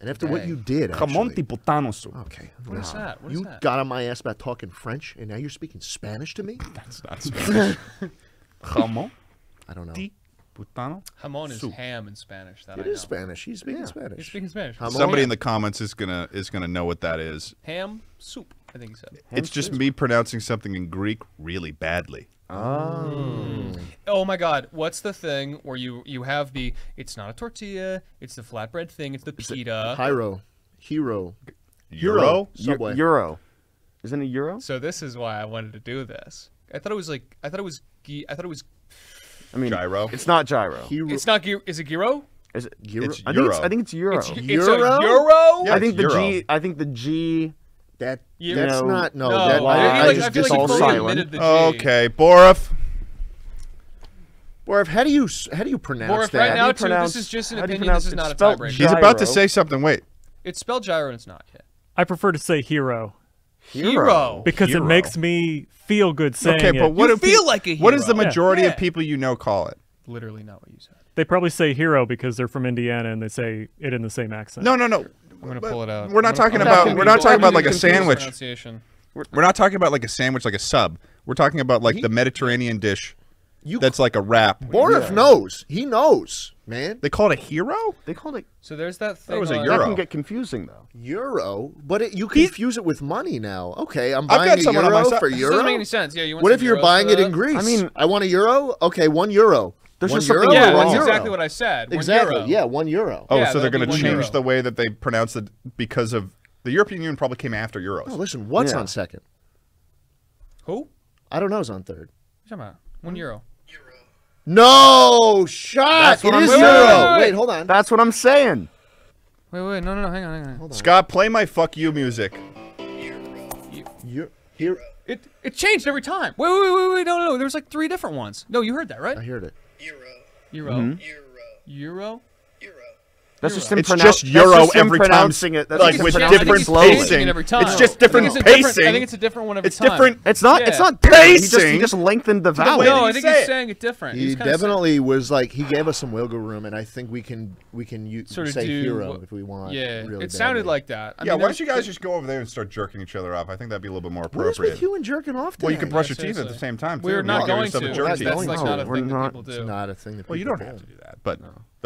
And after what you did, Jamón actually, tipotano soup. okay, What is wow. that? What is you that? got on my ass about talking French, and now you're speaking Spanish to me. That's not Spanish. Jamón I don't know. tipotano. Hamon is Soup. ham in Spanish. That It I is. Spanish. He's speaking You're Spanish. speaking Spanish. Jamon. Somebody in the comments is gonna is gonna know what that is. ham soup. I think he said. it's just me pronouncing something in Greek really badly. Oh. Oh. oh my God! What's the thing where you you have the? It's not a tortilla. It's the flatbread thing. It's the pita. Hyro, hero, Euro? Subway. Euro. Isn't it Euro? So this is why I wanted to do this. I thought it was like I thought it was gi- I thought it was. I mean, Gyro? It's not gyro. hero. It's not gyro. Is it gyro? Is it? Euro- It's I think it's, Euro. I think it's Euro. It's, it's Euro? a euro. Yeah. I think the Euro. G. I think the G. that. You that's know- not. No, No, that, wow. I, I, I just I feel like all silent. admitted the G. Okay, Borif. Borif, how do you how do you pronounce Borif, that? right now, you too, this is just an how do you opinion. This is not a Spelled tiebreaker. He's about to say something. Wait. It's spelled gyro and it's not yet. I prefer to say hero Hero. because Hero. it makes me feel good saying Okay, but it. what You do feel peop- like a hero. What does the hero. majority Yeah. of people you know call it? Literally not what you said. They probably say hero because they're from Indiana and they say it in the same accent. No, no, no. I'm gonna pull it out. We're not I'm talking about- I'm we're not talking about like a I'm gonna Google sandwich. We're not talking about like a sandwich, like a sub. We're talking about like the Mediterranean dish You that's like a wrap. Borif knows. He knows, man. They call it a hero? They call it. So there's that thing. was a on- That Euro. can get confusing though. Euro, but it, you confuse it with money now. Okay, I'm I've buying got a someone on euro my for This This euro. doesn't make any sense. Yeah, you want What if you're buying it that? in Greece? I mean- I want a euro. Okay, one euro. There's one just euro. something Yeah, or one that's exactly what I said. One Exactly. euro. Yeah, one euro. Oh, Yeah, so they're going to change euro. the way that they pronounce it because of the European Union probably came after euros. Oh, listen, what's Yeah. on second? Who? I don't know. Is on third. What are you talking about? One euro. No shot. That's what It I'm is saying. euro. Wait, wait, wait. Wait, hold on. That's what I'm saying. Wait, wait, no, no, no, hang on, hang on. Scott, play my fuck you music. You're, here, It it changed every time. Wait, wait, wait, wait, no, no, no. There was like three different ones. No, you heard that, right? I heard it. Euro. Euro. Mm-hmm. Euro. That's just him It's pronoun- just that's Euro just him every time, pronouncing it. That's like with I think different it's it pacing. every time. It's just I different it's a different- pacing. I think it's a different one every It's time. different. It's not. It's not different. He just, he just lengthened the the vowel. No, I think he's it. saying it different. He He's kinda definitely was like he gave us some wiggle room, and I think we can we can u- Sort of say do hero what- if we want. Yeah, really it sounded badly. like that. I yeah, mean, why don't you guys just go over there and start jerking each other off? I think that'd be a little bit more What is appropriate. with you and jerking off? Well, you can brush your teeth at the same time. Too. We're You not can give going yourself a to. jerk That's, teeth. that's like No, not a we're thing that not. people It's do. not a thing that Well, you don't have to do. do that, but